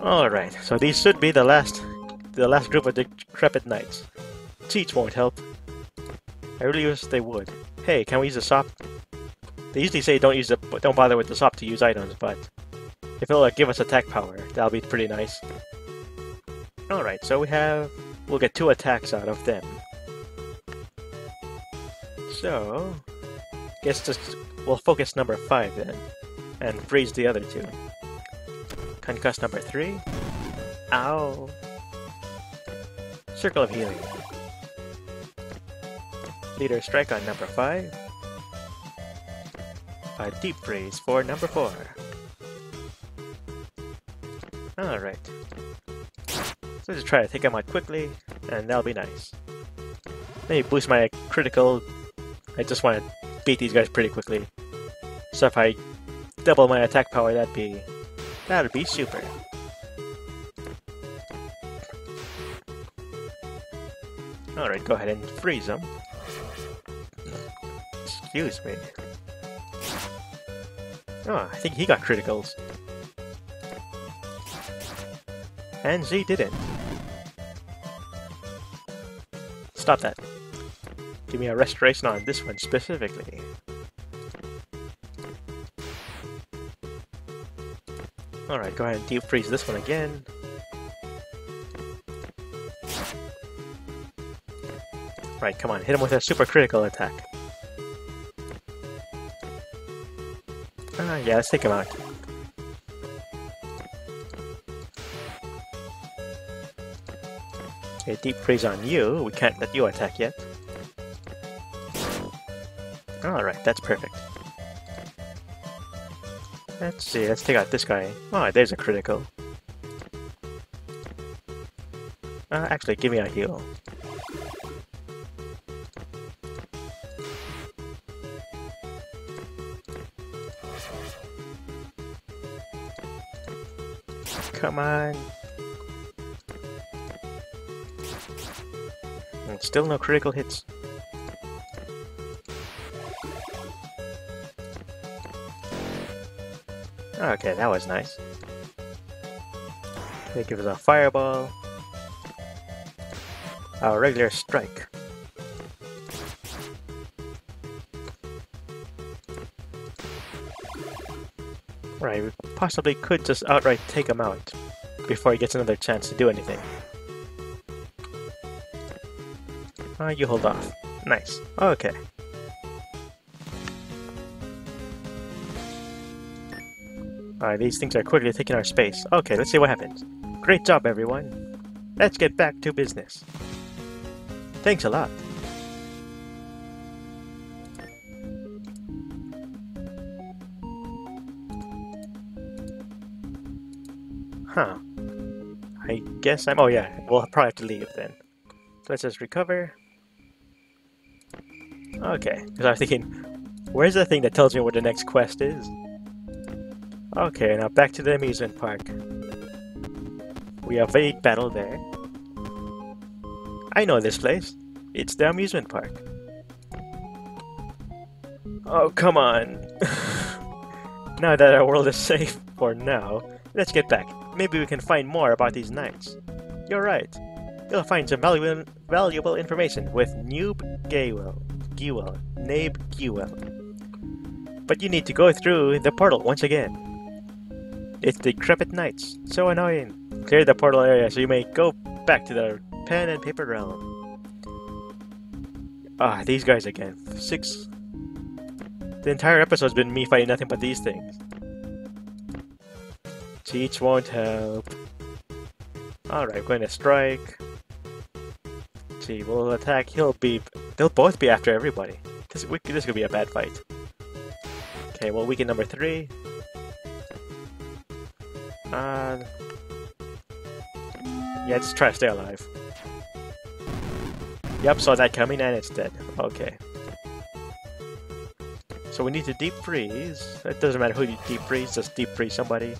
Alright, so these should be the last the last group of decrepit knights. Cheats won't help. I really wish they would. Hey, can we use the sop? They usually say don't use the don't bother with the sop to use items, but if it'll like, give us attack power, that'll be pretty nice. Alright, so we have we'll get two attacks out of them. So guess just we'll focus number five then. And freeze the other two. Concuss number three. Ow. Circle of Healing. Leader Strike on number 5. A Deep Freeze for number 4. Alright. So just try to take him out quickly, and that'll be nice. Maybe boost my critical. I just want to beat these guys pretty quickly. So if I double my attack power, that'd be That'd be super. Alright, go ahead and freeze them. Excuse me. Oh, I think he got criticals. And Z didn't. Stop that. Give me a restoration on this one specifically. Alright, go ahead and deep freeze this one again. Right, come on, hit him with a super critical attack. Ah, yeah, let's take him out. Okay, deep freeze on you. We can't let you attack yet. Alright, that's perfect. Let's see, let's take out this guy. Oh, there's a critical. Uh, actually, give me a heal. Come on. And still no critical hits. Okay, that was nice. Okay, give us a fireball. A regular strike. Right, we possibly could just outright take him out before he gets another chance to do anything. Uh, you hold off. Nice. Okay. Alright, these things are quickly taking our space. Okay, let's see what happens. Great job, everyone. Let's get back to business. Thanks a lot. Huh. I guess I'm... Oh yeah, we'll probably have to leave then. Let's just recover. Okay, because I was thinking, where's the thing that tells me what the next quest is? Okay, now back to the amusement park. We have a battle there. I know this place. It's the amusement park. Oh, come on. now that our world is safe for now, let's get back. Maybe we can find more about these knights. You're right. You'll find some valuable, valuable information with Noob Gaywell. Gewell. Nabe Gewell. But you need to go through the portal once again. It's decrepit knights. So annoying. Clear the portal area so you may go back to the pen and paper realm. Ah, these guys again. Six. The entire episode's been me fighting nothing but these things. Cheats won't help. Alright, we're going to strike. See, we'll attack. He'll be. They'll both be after everybody. This, we, this could be a bad fight. Okay, well, weaken number three. Uh, yeah, just try to stay alive. Yep, saw that coming and it's dead. Okay. So we need to deep freeze. It doesn't matter who you deep freeze, just deep freeze somebody.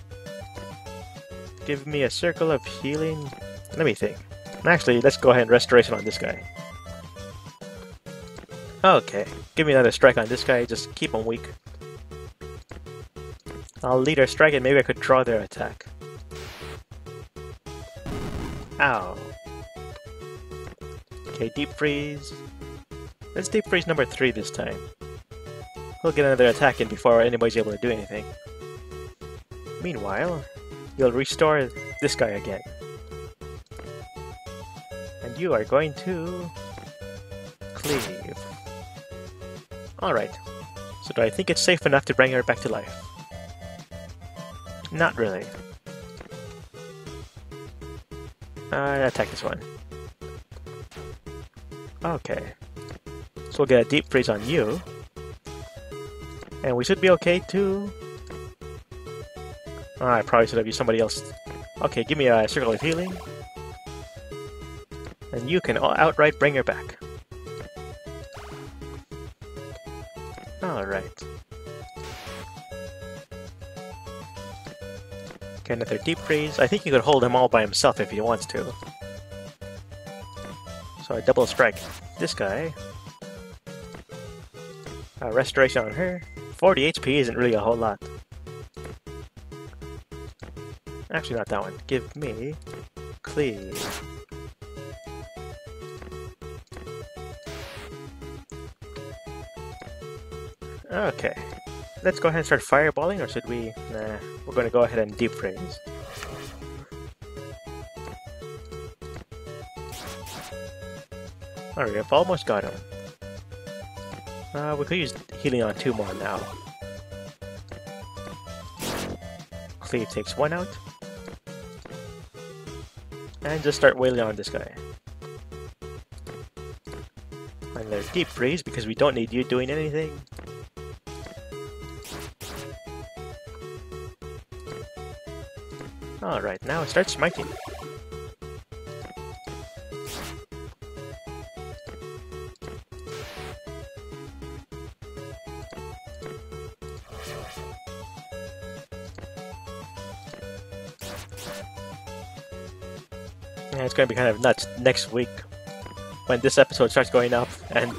Give me a circle of healing. Let me think. Actually, let's go ahead and restoration on this guy. Okay, give me another strike on this guy, just keep him weak. I'll lead our strike and maybe I could draw their attack. Ow. Okay, deep freeze. Let's deep freeze number three this time. We'll get another attack in before anybody's able to do anything. Meanwhile, you'll restore this guy again. And you are going to... Cleave. Alright. So do I think it's safe enough to bring her back to life? Not really. Uh, attack this one. Okay. So we'll get a deep freeze on you. And we should be okay too. Oh, I probably should have used somebody else. Okay, give me a circle of healing. And you can outright bring her back. Alright. Okay, another deep freeze. I think you could hold him all by himself if he wants to. So I double strike this guy. Uh, restoration on her. 40 HP isn't really a whole lot. Actually, not that one. Give me Cleave. Okay. Let's go ahead and start fireballing, or should we? Nah, we're to go ahead and deep freeze. Alright, I've almost got him. Uh, we could use healing on two more now. Cleave takes one out. And just start wailing on this guy. Another deep freeze because we don't need you doing anything. Alright, now start smiting. Yeah, it's gonna be kind of nuts next week when this episode starts going up and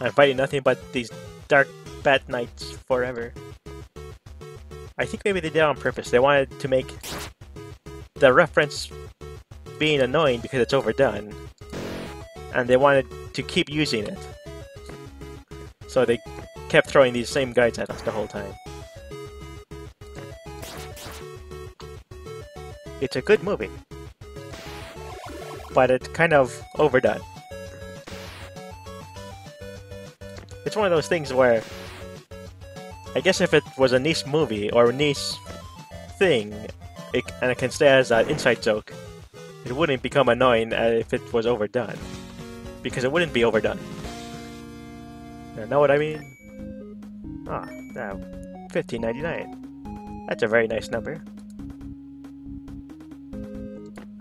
I'm fighting nothing but these dark bad knights forever. I think maybe they did it on purpose. They wanted to make the reference being annoying because it's overdone, and they wanted to keep using it. So they kept throwing these same guides at us the whole time. It's a good movie but it's kind of overdone. It's one of those things where I guess if it was a niche movie or a niche thing, it, and it can stay as an inside joke, it wouldn't become annoying if it was overdone. Because it wouldn't be overdone. You know what I mean? Ah, now, 1599. That's a very nice number.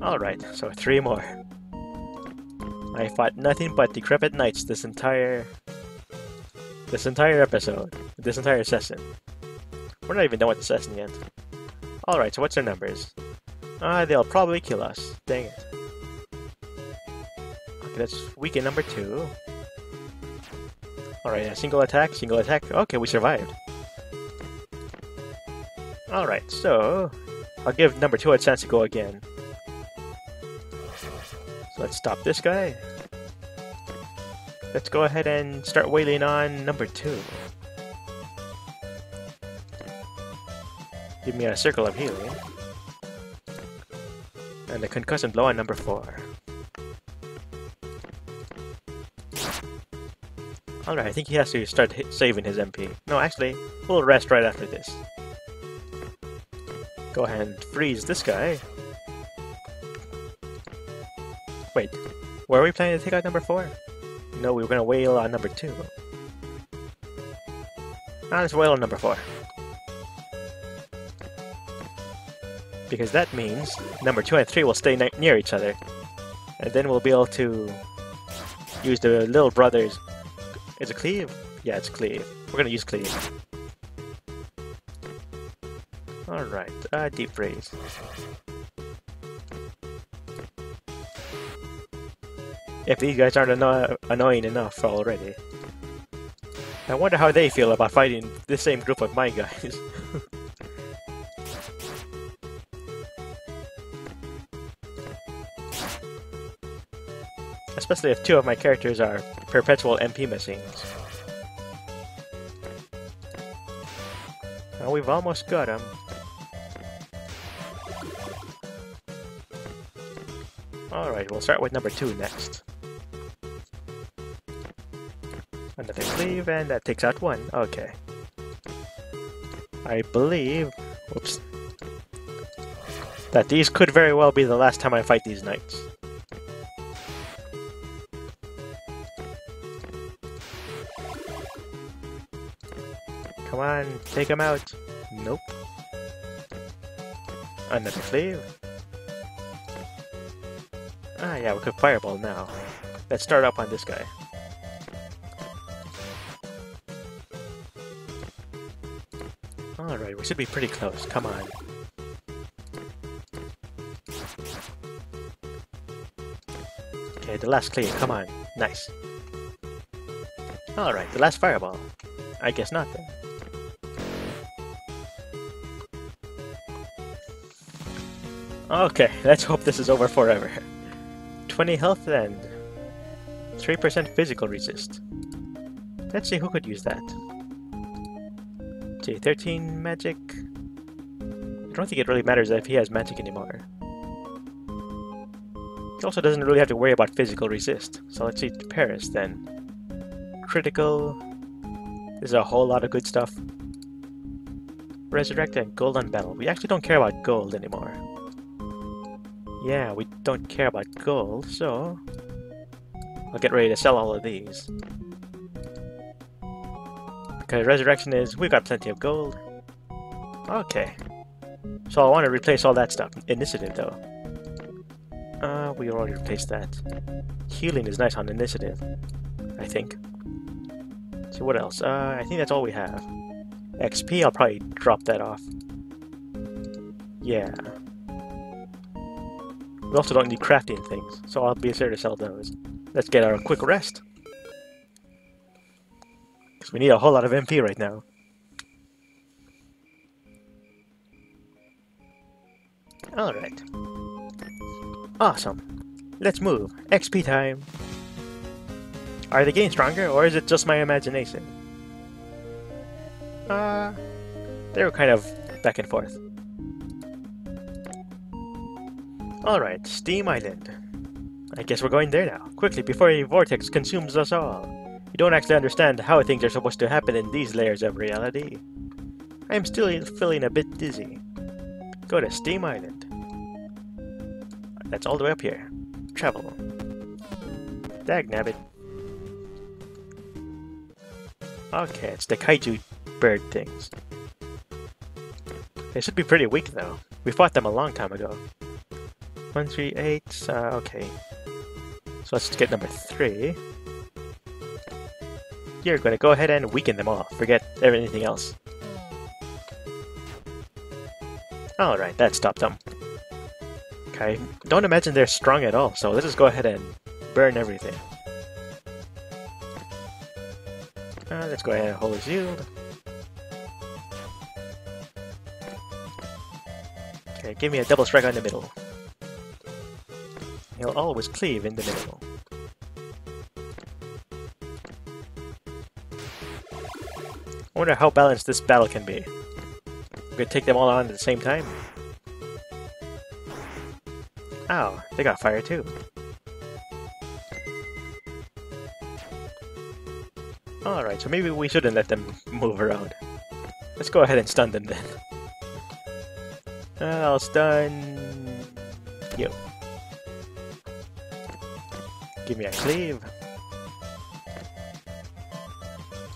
Alright, so three more. I fought nothing but decrepit knights this entire... This entire episode. This entire session. We're not even done with the session yet. Alright, so what's their numbers? Ah, uh, they'll probably kill us. Dang it. Okay, that's weaken number two. Alright, a single attack, single attack. Okay, we survived. Alright, so... I'll give number two a chance to go again. So let's stop this guy. Let's go ahead and start wailing on number two. Give me a circle of healing. And a concussion blow on number four. Alright, I think he has to start saving his MP. No, actually, we'll rest right after this. Go ahead and freeze this guy. Wait, were we planning to take out number 4? No, we were to wail on number 2. Now let's on number 4. Because that means number 2 and 3 will stay near each other. And then we'll be able to use the little brothers. Is it Cleave? Yeah, it's Cleave. We're to use Cleave. Alright, uh, Deep Freeze. if these guys aren't anno annoying enough already. I wonder how they feel about fighting the same group of my guys. Especially if two of my characters are perpetual MP machines. Well, we've almost got him. Alright, we'll start with number two next. Another cleave, and that takes out one. Okay. I believe... Whoops. That these could very well be the last time I fight these knights. On, take him out. Nope. Another cleave. Ah, yeah, we could fireball now. Let's start up on this guy. Alright, we should be pretty close. Come on. Okay, the last clear. Come on. Nice. Alright, the last fireball. I guess not then. Okay, let's hope this is over forever. 20 health then. 3% physical resist. Let's see who could use that. Okay, 13 magic. I don't think it really matters if he has magic anymore. He also doesn't really have to worry about physical resist. So let's see Paris then. Critical. There's a whole lot of good stuff. Resurrect and gold on battle. We actually don't care about gold anymore. Yeah, we don't care about gold, so... I'll get ready to sell all of these. Okay, resurrection is, we've got plenty of gold. Okay. So I want to replace all that stuff. Initiative, though. Uh, we already replaced that. Healing is nice on initiative, I think. So what else? Uh, I think that's all we have. XP, I'll probably drop that off. Yeah. We also don't need crafting things, so I'll be sure to sell those. Let's get our quick rest. Because we need a whole lot of MP right now. Alright. Awesome. Let's move. XP time. Are they getting stronger, or is it just my imagination? Uh, they were kind of back and forth. Alright, Steam Island. I guess we're going there now. Quickly, before a vortex consumes us all. You don't actually understand how things are supposed to happen in these layers of reality. I am still feeling a bit dizzy. Go to Steam Island. That's all the way up here. Travel. Dagnabbit. Okay, it's the kaiju bird things. They should be pretty weak though. We fought them a long time ago. One, three, eight. Uh, okay. So let's get number three. You're gonna go ahead and weaken them all. Forget everything else. Alright, that stopped them. Okay, don't imagine they're strong at all, so let's just go ahead and burn everything. Uh, let's go ahead and hold a shield. Okay, give me a double strike on the middle. He'll always cleave in the middle. I wonder how balanced this battle can be. We could take them all on at the same time. Ow, they got fire too. Alright, so maybe we shouldn't let them move around. Let's go ahead and stun them then. I'll stun... you. Give me a cleave.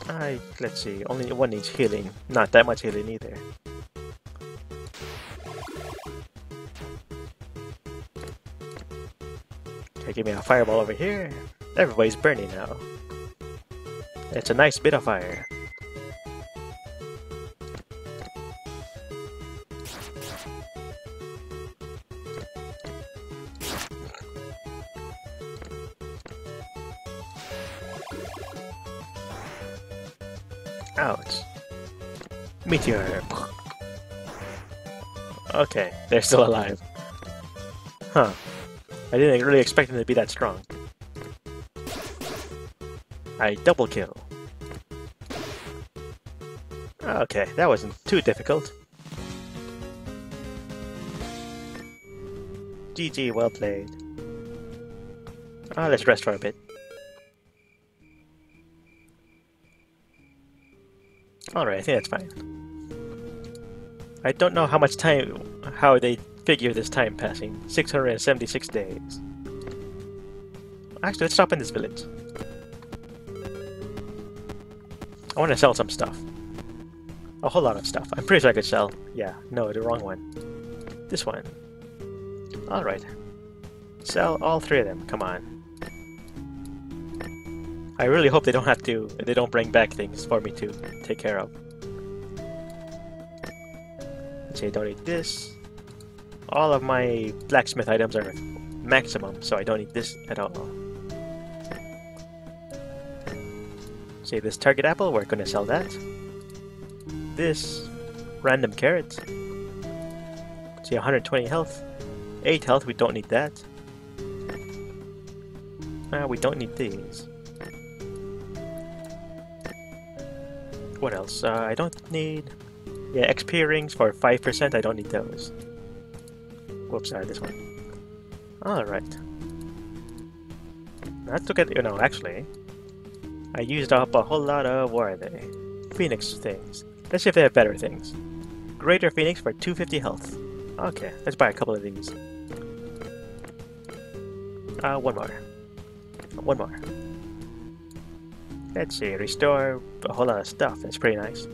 I let's see, only one needs healing. Not that much healing either. Okay, give me a fireball over here. Everybody's burning now. It's a nice bit of fire. Meteor. Okay, they're still alive. Huh. I didn't really expect them to be that strong. I double kill. Okay, that wasn't too difficult. GG, well played. Ah, let's rest for a bit. Alright, I think that's fine. I don't know how much time, how they figure this time passing. 676 days. Actually, let's stop in this village. I want to sell some stuff. A whole lot of stuff. I'm pretty sure I could sell. Yeah, no, the wrong one. This one. Alright. Sell all three of them, come on. I really hope they don't have to, they don't bring back things for me to take care of. Say need this. All of my blacksmith items are maximum, so I don't need this at all. Say this target apple, we're gonna sell that. This random carrot. See 120 health. 8 health, we don't need that. Uh, we don't need these. What else? Uh, I don't need... Yeah, XP rings for 5%, I don't need those. Whoops, sorry, this one. Alright. Let's look at... You know, actually... I used up a whole lot of... What are they? Phoenix things. Let's see if they have better things. Greater Phoenix for 250 health. Okay, let's buy a couple of these. Uh, one more. One more. Let's see, restore a whole lot of stuff. That's pretty nice.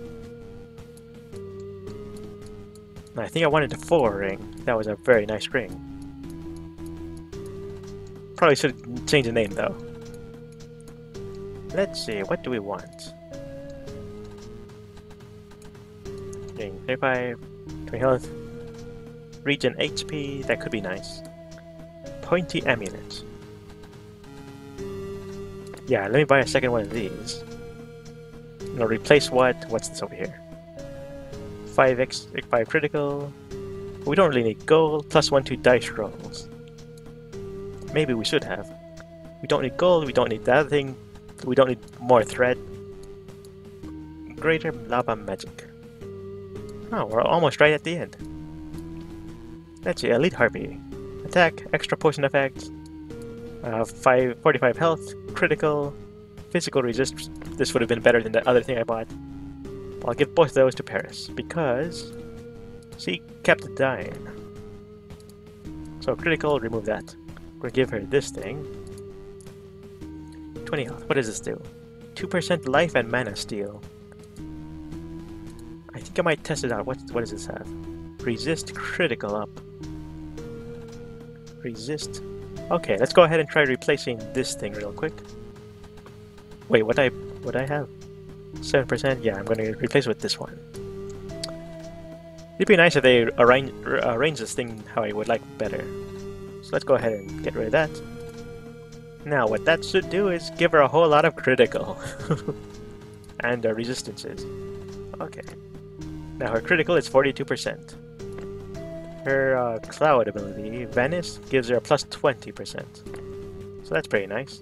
I think I wanted the four ring. That was a very nice ring. Probably should change the name though. Let's see, what do we want? Ring 35, 20 health, regen HP, that could be nice. Pointy Amulet. Yeah, let me buy a second one of these. You know, replace what? What's this over here? 5x, 5 critical. We don't really need gold, plus 1 2 dice rolls. Maybe we should have. We don't need gold, we don't need that thing, we don't need more thread. Greater lava magic. Oh, we're almost right at the end. Let's see, Elite Harpy. Attack, extra potion effect, uh, five, 45 health, critical, physical resist. This would have been better than the other thing I bought. I'll give both those to Paris, because she kept dying. So critical, remove that. We'll give her this thing. 20 health. What does this do? 2% life and mana steal. I think I might test it out. What, what does this have? Resist critical up. Resist. Okay, let's go ahead and try replacing this thing real quick. Wait, what I what I have? 7%? Yeah, I'm going to replace with this one. It'd be nice if they arrange, arrange this thing how I would like better. So let's go ahead and get rid of that. Now, what that should do is give her a whole lot of critical. and uh, resistances. Okay. Now her critical is 42%. Her uh, cloud ability, Venice, gives her a plus 20%. So that's pretty nice.